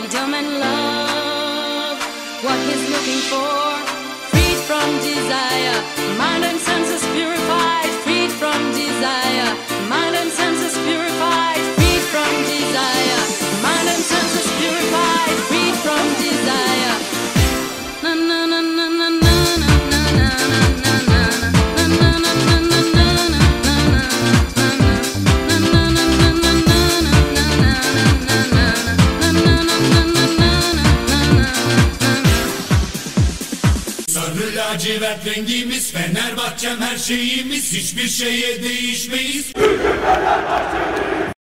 freedom and love, what he's looking for. Sarı lacivert rengimiz Fenerbahçem her şeyimiz. Hiçbir şeye değişmeyiz. Bizim Fenerbahçe